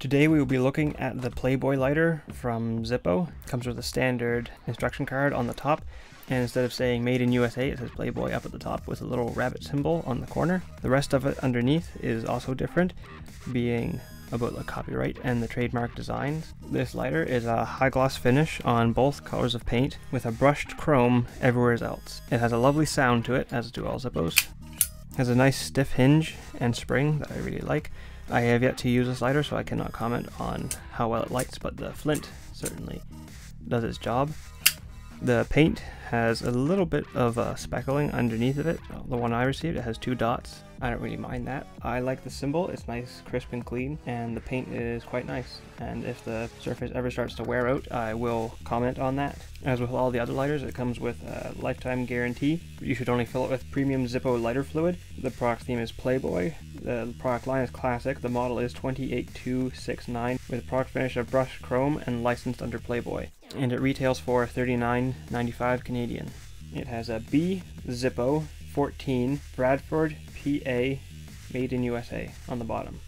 Today we will be looking at the Playboy lighter from Zippo. It comes with a standard instruction card on the top and instead of saying made in USA it says Playboy up at the top with a little rabbit symbol on the corner. The rest of it underneath is also different being about the copyright and the trademark designs. This lighter is a high gloss finish on both colors of paint with a brushed chrome everywhere else. It has a lovely sound to it as do all Zippos. Has a nice stiff hinge and spring that I really like. I have yet to use this lighter so I cannot comment on how well it lights but the flint certainly does its job. The paint has a little bit of a speckling underneath of it. The one I received, it has two dots. I don't really mind that. I like the symbol, it's nice, crisp and clean, and the paint is quite nice. And if the surface ever starts to wear out, I will comment on that. As with all the other lighters, it comes with a lifetime guarantee. You should only fill it with premium Zippo lighter fluid. The product theme is Playboy. The product line is classic. The model is 28269 with a product finish of brushed chrome and licensed under Playboy and it retails for $39.95 Canadian. It has a B Zippo 14 Bradford PA made in USA on the bottom.